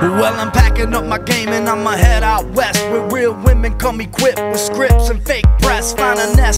Well, I'm packing up my game and I'ma head out west. Where real women come equipped with scripts and fake press Find a nest